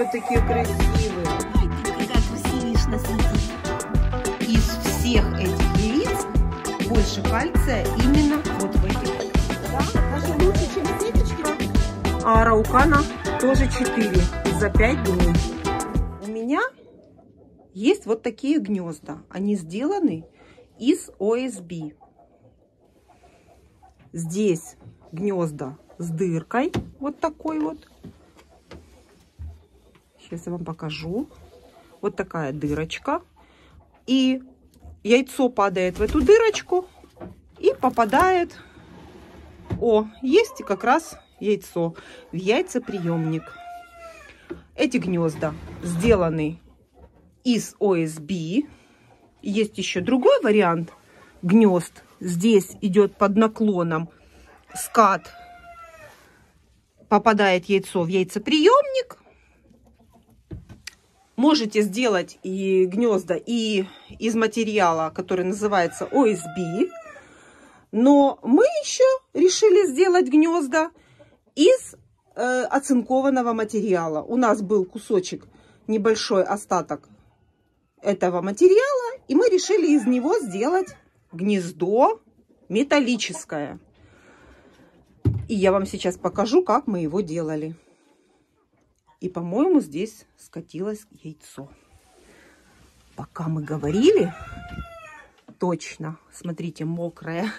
Тебя такие красивые. Как красивишь на Из всех этих яиц больше кальция именно вот в этих. Да, даже лучше, чем сеточки. А раукана тоже 4 за 5 дней. У меня есть вот такие гнезда. Они сделаны из ОСБ. Здесь гнезда с дыркой, вот такой вот. Сейчас я вам покажу. Вот такая дырочка. И яйцо падает в эту дырочку и попадает... О, есть как раз яйцо в яйцеприемник. Эти гнезда сделаны из ОСБ. Есть еще другой вариант гнезд. Здесь идет под наклоном скат. Попадает яйцо в яйцеприемник. Можете сделать и гнезда и из материала, который называется ОСБ. Но мы еще решили сделать гнезда из э, оцинкованного материала. У нас был кусочек, небольшой остаток этого материала. И мы решили из него сделать гнездо металлическое. И я вам сейчас покажу, как мы его делали. И, по-моему, здесь скатилось яйцо. Пока мы говорили, точно, смотрите, мокрое,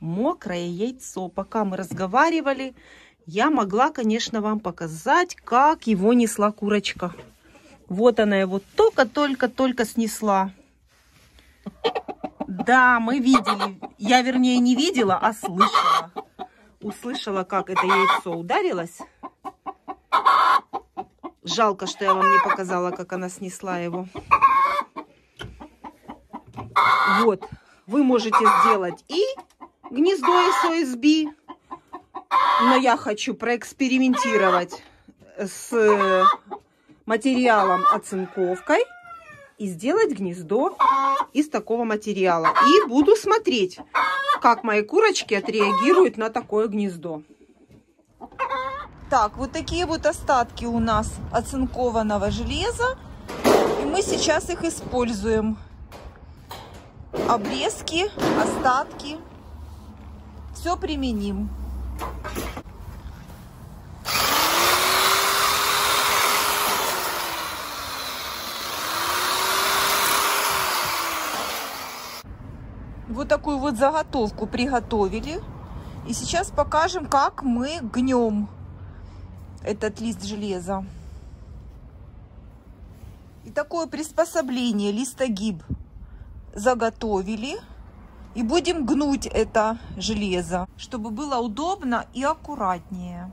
мокрое яйцо. Пока мы разговаривали, я могла, конечно, вам показать, как его несла курочка. Вот она его только-только-только снесла. Да, мы видели. Я, вернее, не видела, а слышала. Услышала, как это яйцо ударилось. Жалко, что я вам не показала, как она снесла его. Вот. Вы можете сделать и гнездо из ОСБ. Но я хочу проэкспериментировать с материалом оцинковкой и сделать гнездо из такого материала. И буду смотреть, как мои курочки отреагируют на такое гнездо. Так, вот такие вот остатки у нас оцинкованного железа. И мы сейчас их используем. Обрезки, остатки. Все применим. Вот такую вот заготовку приготовили. И сейчас покажем, как мы гнем этот лист железа. И такое приспособление листогиб заготовили. И будем гнуть это железо, чтобы было удобно и аккуратнее.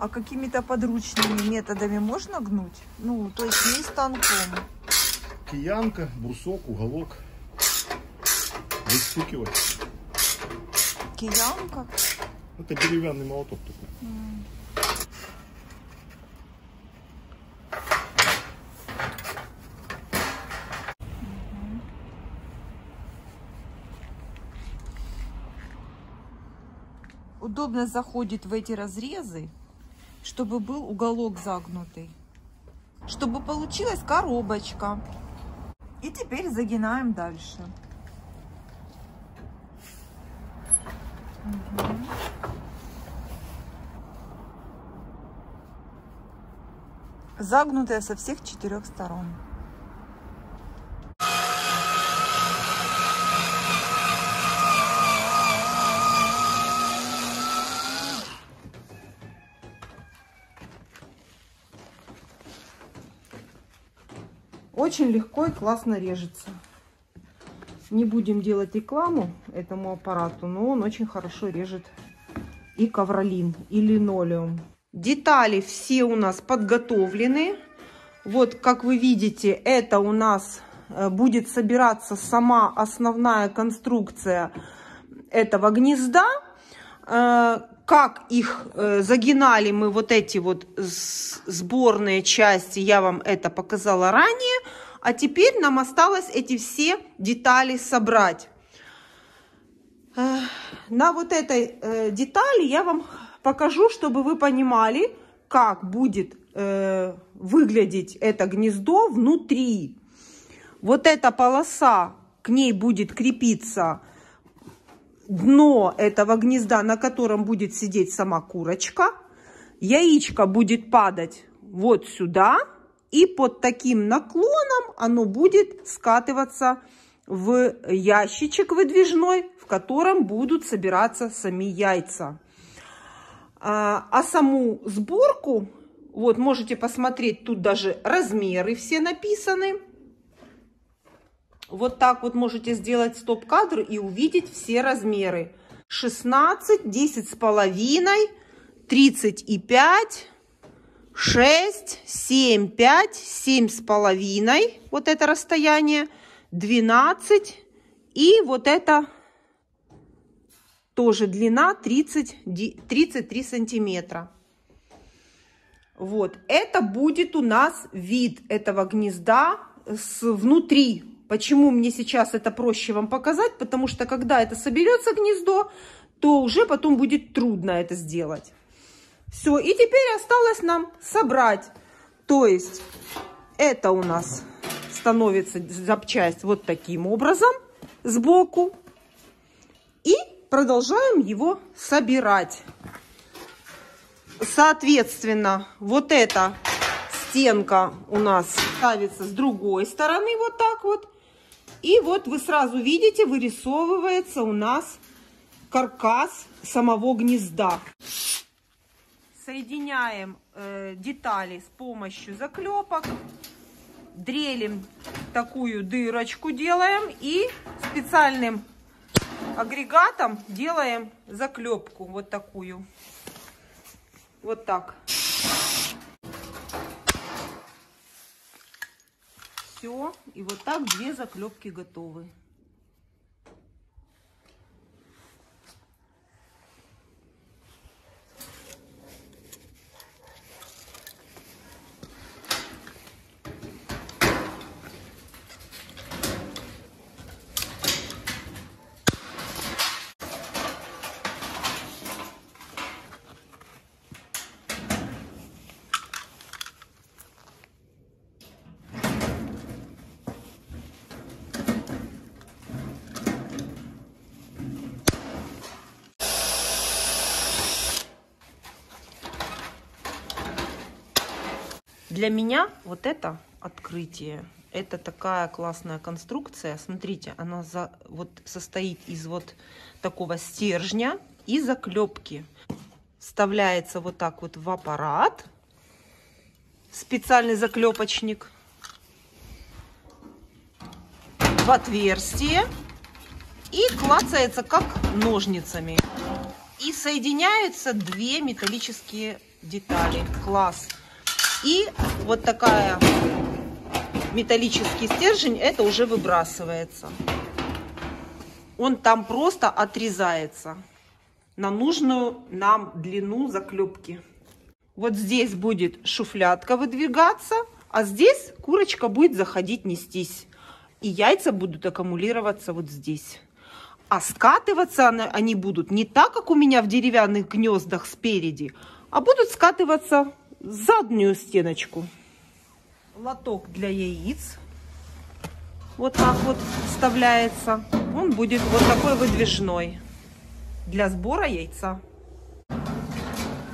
А какими-то подручными методами можно гнуть? Ну, то есть не станком. Киянка, брусок, уголок. Выстукивать. Киянка? Это деревянный молоток такой. Удобно заходит в эти разрезы, чтобы был уголок загнутый. Чтобы получилась коробочка. И теперь загинаем дальше. Мгм. Загнутая со всех четырех сторон. Очень легко и классно режется. Не будем делать рекламу этому аппарату, но он очень хорошо режет и ковролин, и линолеум. Детали все у нас подготовлены. Вот, как вы видите, это у нас э, будет собираться сама основная конструкция этого гнезда. Э, как их э, загинали мы вот эти вот сборные части, я вам это показала ранее. А теперь нам осталось эти все детали собрать. На вот этой детали я вам покажу, чтобы вы понимали, как будет э, выглядеть это гнездо внутри. Вот эта полоса, к ней будет крепиться дно этого гнезда, на котором будет сидеть сама курочка. Яичко будет падать вот сюда. И под таким наклоном оно будет скатываться в ящичек выдвижной, в котором будут собираться сами яйца. А, а саму сборку, вот можете посмотреть, тут даже размеры все написаны. Вот так вот можете сделать стоп-кадр и увидеть все размеры. 16, 10 с половиной, 35, 6, 7, 5, 7 с половиной, вот это расстояние, 12 и вот это тоже длина 30, 33 сантиметра. Вот, это будет у нас вид этого гнезда с внутри. Почему мне сейчас это проще вам показать? Потому что когда это соберется гнездо, то уже потом будет трудно это сделать. Все, и теперь осталось нам собрать. То есть это у нас становится запчасть вот таким образом сбоку. И продолжаем его собирать. Соответственно, вот эта стенка у нас ставится с другой стороны, вот так вот. И вот вы сразу видите, вырисовывается у нас каркас самого гнезда. Соединяем э, детали с помощью заклепок. Дрелим такую дырочку делаем и специальным агрегатом делаем заклепку вот такую. Вот так. Все. И вот так две заклепки готовы. Для меня вот это открытие, это такая классная конструкция. Смотрите, она за, вот состоит из вот такого стержня и заклепки. Вставляется вот так вот в аппарат. Специальный заклепочник. В отверстие. И клацается как ножницами. И соединяются две металлические детали. Класс. И вот такая металлический стержень, это уже выбрасывается. Он там просто отрезается на нужную нам длину заклепки. Вот здесь будет шуфлятка выдвигаться, а здесь курочка будет заходить нестись. И яйца будут аккумулироваться вот здесь. А скатываться они будут не так, как у меня в деревянных гнездах спереди, а будут скатываться заднюю стеночку. Лоток для яиц. Вот так вот вставляется. Он будет вот такой выдвижной для сбора яйца.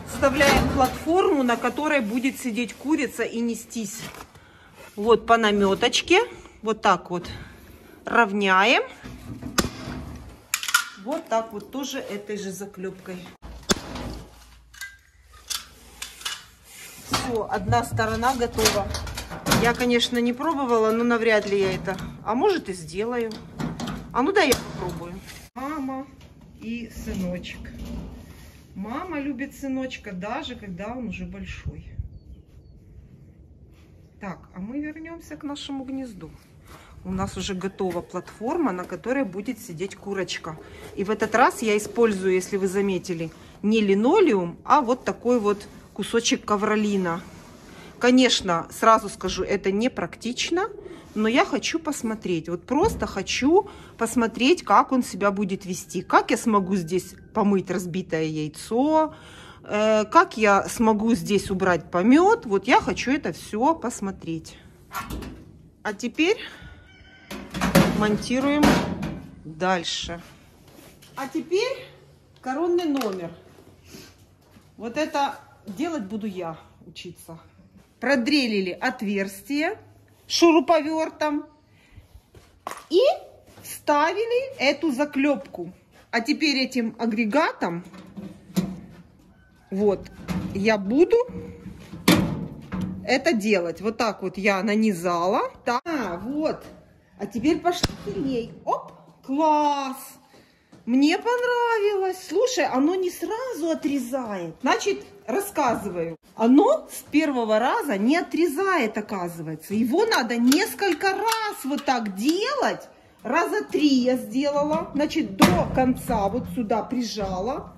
Вставляем платформу, на которой будет сидеть курица и нестись. Вот по наметочке. Вот так вот равняем. Вот так вот тоже этой же заклепкой. Все, одна сторона готова. Я, конечно, не пробовала, но навряд ли я это. А может и сделаю. А ну да, я попробую. Мама и сыночек. Мама любит сыночка, даже когда он уже большой. Так, а мы вернемся к нашему гнезду. У нас уже готова платформа, на которой будет сидеть курочка. И в этот раз я использую, если вы заметили, не линолеум, а вот такой вот кусочек ковролина. Конечно, сразу скажу, это не практично, но я хочу посмотреть. Вот просто хочу посмотреть, как он себя будет вести. Как я смогу здесь помыть разбитое яйцо, э, как я смогу здесь убрать помет. Вот я хочу это все посмотреть. А теперь монтируем дальше. А теперь коронный номер. Вот это делать буду я учиться. Продрелили отверстие шуруповертом и вставили эту заклепку. А теперь этим агрегатом вот я буду это делать. Вот так вот я нанизала. Так, а, вот. А теперь пошли сильней. Оп, класс. Мне понравилось. Слушай, оно не сразу отрезает. Значит, рассказываю. Оно с первого раза не отрезает, оказывается. Его надо несколько раз вот так делать. Раза три я сделала. Значит, до конца вот сюда прижала.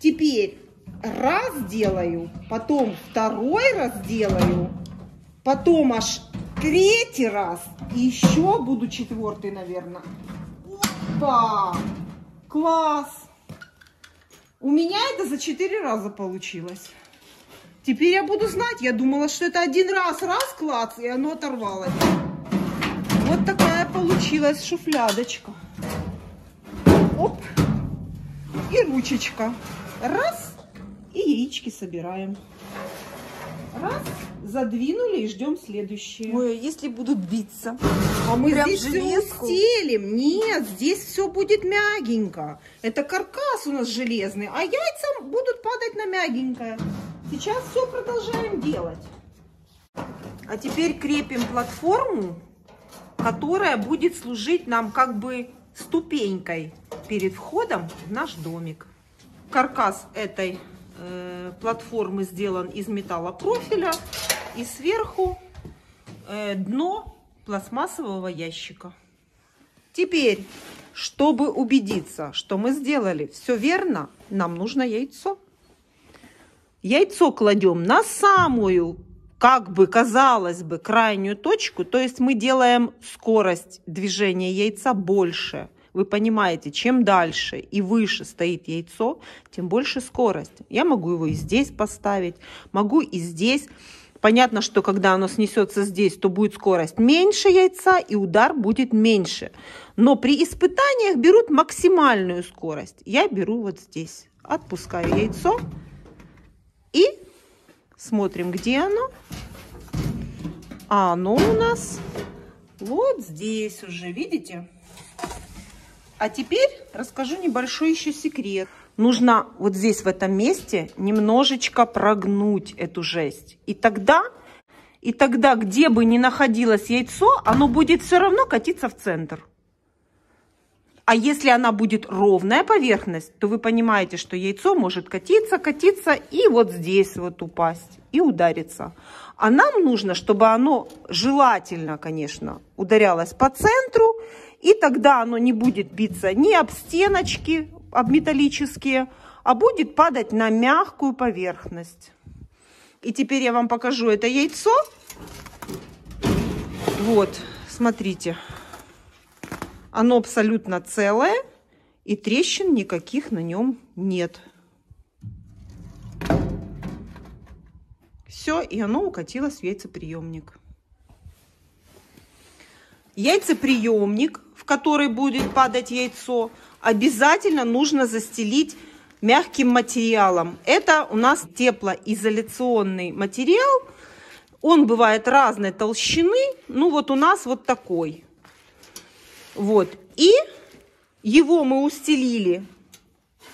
Теперь раз делаю, потом второй раз делаю, потом аж третий раз. И еще буду четвертый, наверное. Опа! Класс! У меня это за четыре раза получилось. Теперь я буду знать. Я думала, что это один раз, раз, клац, и оно оторвалось. Вот такая получилась шуфлядочка. Оп. И ручечка. Раз. И яички собираем. Раз, задвинули и ждем следующее. Ой, если будут биться. А мы Прям здесь все железку? устелим. Нет, здесь все будет мягенько. Это каркас у нас железный, а яйца будут падать на мягенькое. Сейчас все продолжаем делать. А теперь крепим платформу, которая будет служить нам как бы ступенькой перед входом в наш домик. Каркас этой э, платформы сделан из металлопрофиля и сверху э, дно пластмассового ящика. Теперь, чтобы убедиться, что мы сделали все верно, нам нужно яйцо. Яйцо кладем на самую, как бы казалось бы, крайнюю точку. То есть мы делаем скорость движения яйца больше. Вы понимаете, чем дальше и выше стоит яйцо, тем больше скорость. Я могу его и здесь поставить, могу и здесь. Понятно, что когда оно снесется здесь, то будет скорость меньше яйца и удар будет меньше. Но при испытаниях берут максимальную скорость. Я беру вот здесь. Отпускаю яйцо и смотрим, где оно. А оно у нас вот здесь уже, видите? А теперь расскажу небольшой еще секрет. Нужно вот здесь, в этом месте, немножечко прогнуть эту жесть. И тогда, и тогда, где бы ни находилось яйцо, оно будет все равно катиться в центр. А если она будет ровная поверхность, то вы понимаете, что яйцо может катиться, катиться и вот здесь вот упасть и удариться. А нам нужно, чтобы оно желательно, конечно, ударялось по центру, и тогда оно не будет биться ни об стеночки, металлические, а будет падать на мягкую поверхность. И теперь я вам покажу это яйцо. Вот, смотрите. Оно абсолютно целое, и трещин никаких на нем нет. Все, и оно укатилось в яйцеприемник. Яйцеприемник, в который будет падать яйцо, обязательно нужно застелить мягким материалом. Это у нас теплоизоляционный материал. Он бывает разной толщины. Ну вот у нас вот такой. Вот. И его мы устелили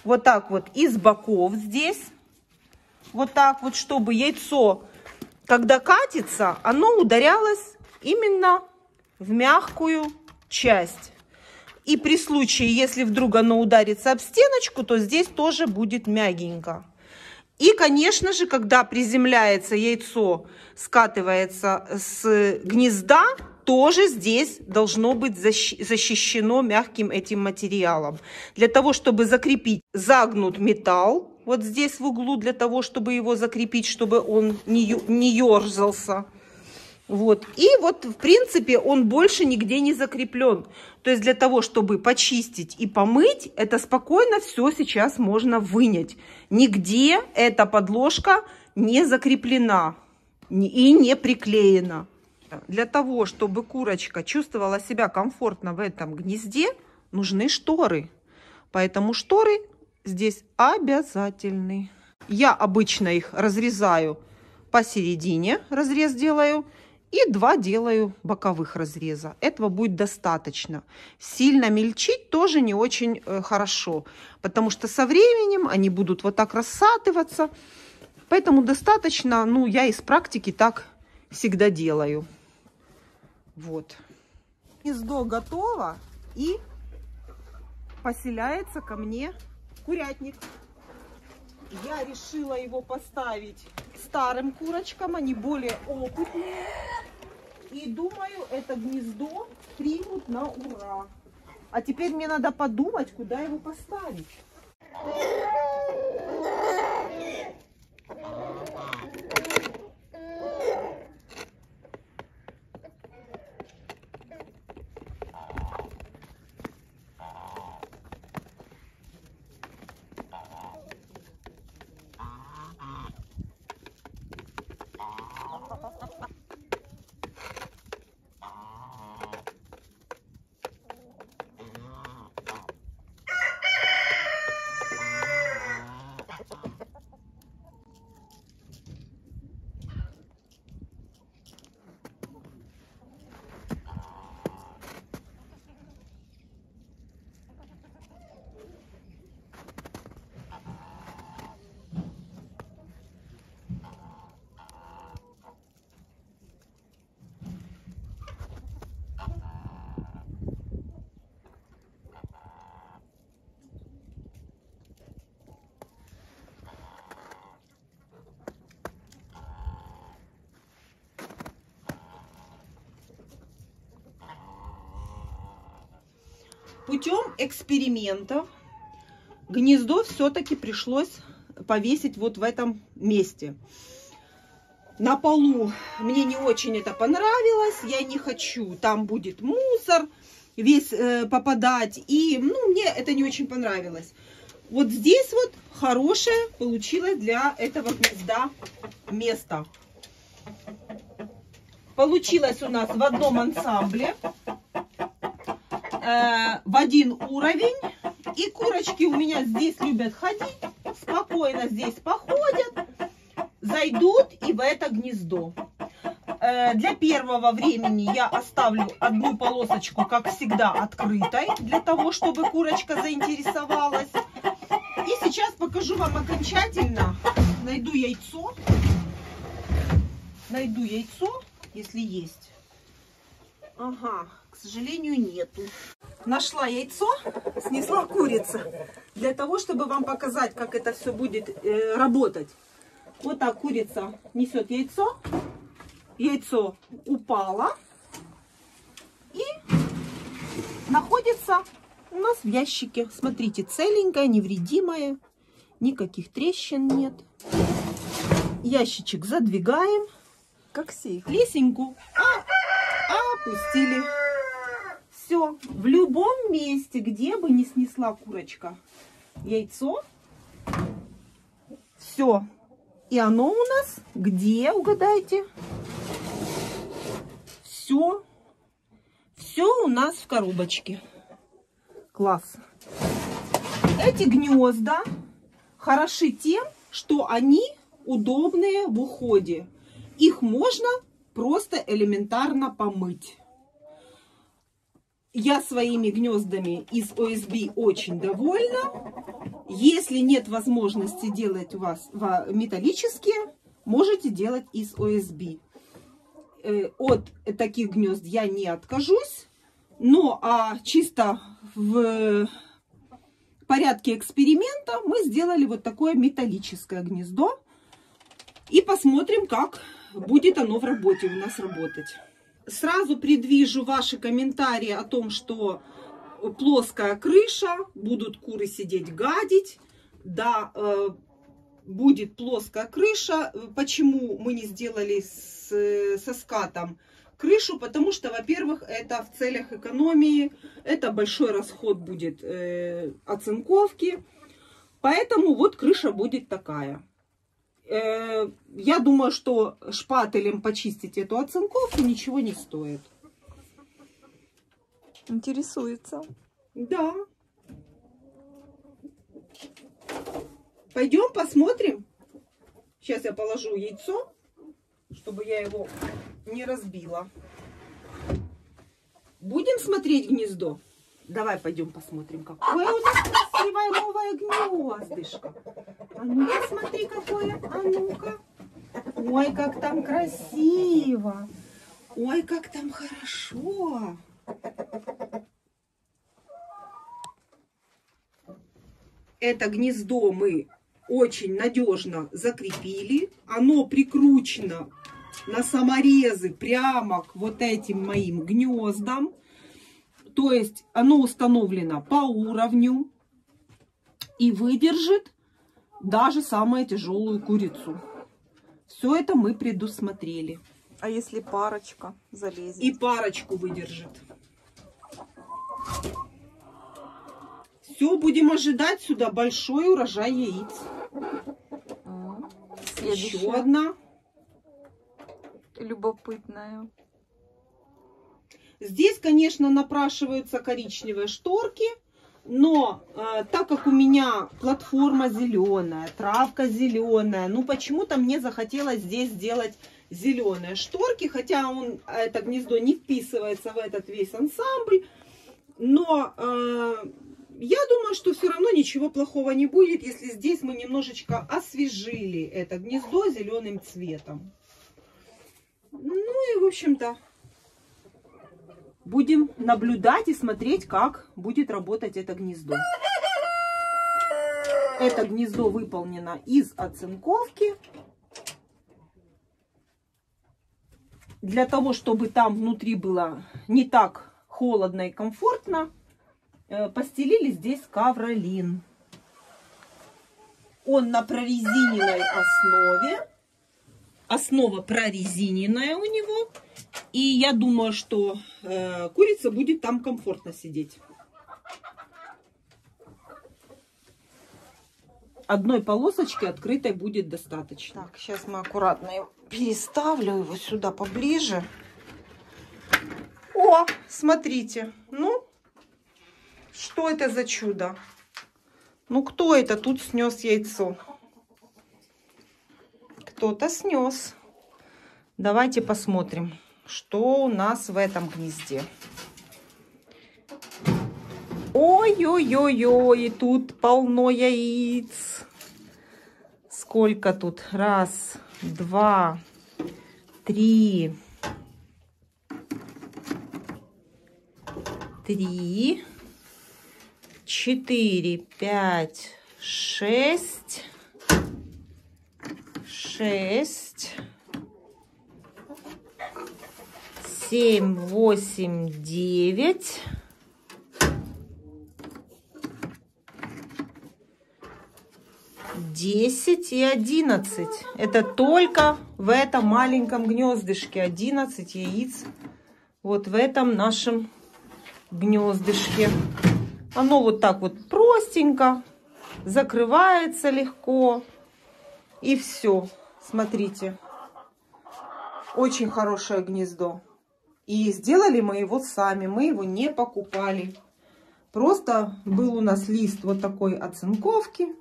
вот так вот из боков здесь. Вот так вот, чтобы яйцо, когда катится, оно ударялось именно в мягкую часть. И при случае, если вдруг оно ударится об стеночку, то здесь тоже будет мягенько. И, конечно же, когда приземляется яйцо, скатывается с гнезда, тоже здесь должно быть защищено мягким этим материалом. Для того, чтобы закрепить, загнут металл вот здесь в углу, для того, чтобы его закрепить, чтобы он не, не. Вот. И вот, в принципе, он больше нигде не закреплен. То есть для того, чтобы почистить и помыть, это спокойно все сейчас можно вынять. Нигде эта подложка не закреплена и не приклеена. Для того, чтобы курочка чувствовала себя комфортно в этом гнезде, нужны шторы. Поэтому шторы здесь обязательны. Я обычно их разрезаю посередине, разрез делаю, и два делаю боковых разреза. Этого будет достаточно. Сильно мельчить тоже не очень э, хорошо, потому что со временем они будут вот так рассатываться. Поэтому достаточно, ну, я из практики так всегда делаю. Вот. Гнездо готово и поселяется ко мне курятник. Я решила его поставить старым курочкам, они более опытные. И думаю, это гнездо примут на ура. А теперь мне надо подумать, куда его поставить. Путем экспериментов гнездо все-таки пришлось повесить вот в этом месте. На полу мне не очень это понравилось, я не хочу, там будет мусор весь э, попадать, и ну, мне это не очень понравилось. Вот здесь вот хорошее получилось для этого гнезда место. Получилось у нас в одном ансамбле э, в один уровень. И курочки у меня здесь любят ходить, спокойно здесь походят, зайдут и в это гнездо. Э, для первого времени я оставлю одну полосочку, как всегда, открытой, для того, чтобы курочка заинтересовалась. И сейчас покажу вам окончательно. Найду яйцо. Найду яйцо, если есть. Ага, к сожалению, нету. Нашла яйцо, снесла курица. Для того, чтобы вам показать, как это все будет э, работать. Вот так курица несет яйцо. Яйцо упало. И находится у нас в ящике. Смотрите, целенькая, невредимая. Никаких трещин нет. Ящичек задвигаем. Как сейф. Лесеньку а, опустили. Все. В любом месте, где бы не снесла курочка яйцо, все. И оно у нас где, угадайте? Все. Все у нас в коробочке. Класс. Эти гнезда хороши тем, что они удобные в уходе. Их можно просто элементарно помыть. Я своими гнездами из ОСБ очень довольна. Если нет возможности делать у вас металлические, можете делать из ОСБ. Э, от таких гнезд я не откажусь. Но а чисто в порядке эксперимента мы сделали вот такое металлическое гнездо. И посмотрим, как будет оно в работе у нас работать. Сразу предвижу ваши комментарии о том, что плоская крыша, будут куры сидеть гадить. Да, э, будет плоская крыша. Почему мы не сделали с, со скатом крышу? Потому что, во-первых, это в целях экономии, это большой расход будет э, оцинковки. Поэтому вот крыша будет такая. Э, я думаю, что шпателем почистить эту оцинковку ничего не стоит. Интересуется. Да. Пойдем посмотрим. Сейчас я положу яйцо, чтобы я его не разбила. Будем смотреть гнездо? Давай пойдем посмотрим, какое у нас красивое новое гнездышко. А ну-ка, смотри, какое. А ну-ка. Ой, как там красиво. Ой, как там хорошо. Это гнездо мы очень надежно закрепили. Оно прикручено на саморезы прямо к вот этим моим гнездам. То есть оно установлено по уровню и выдержит даже самую тяжелую курицу. Все это мы предусмотрели. А если парочка залезет? И парочку выдержит. Все, будем ожидать сюда большой урожай яиц. Следующая. Еще одна. Любопытная. Здесь, конечно, напрашиваются коричневые шторки, но э, так как у меня платформа зеленая, травка зеленая, ну почему-то мне захотелось здесь сделать зеленые шторки, хотя он, это гнездо не вписывается в этот весь ансамбль, но э, я думаю, что все равно ничего плохого не будет, если здесь мы немножечко освежили это гнездо зеленым цветом. Ну и, в общем-то, будем наблюдать и смотреть, как будет работать это гнездо. Это гнездо выполнено из оцинковки. Для того, чтобы там внутри было не так холодно и комфортно, э, постелили здесь ковролин. Он на прорезиненной основе. Основа прорезиненная у него. И я думаю, что э, курица будет там комфортно сидеть. Одной полосочки открытой будет достаточно. Так, сейчас мы аккуратно переставлю его сюда поближе. О, смотрите. Ну, что это за чудо? Ну, кто это тут снес яйцо? Кто-то снес. Давайте посмотрим, что у нас в этом гнезде. Ой-ой-ой-ой, тут полно яиц. Сколько тут? Раз, два, три, три, четыре, пять, шесть, шесть, семь, восемь, девять. Десять и одиннадцать. Это только в этом маленьком гнездышке. Одиннадцать яиц. Вот в этом нашем гнездышке. Оно вот так вот простенько, закрывается легко. И все. Смотрите. Очень хорошее гнездо. И сделали мы его сами. Мы его не покупали. Просто был у нас лист вот такой оцинковки.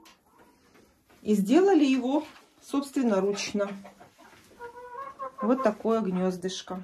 И сделали его собственноручно. Вот такое гнездышко.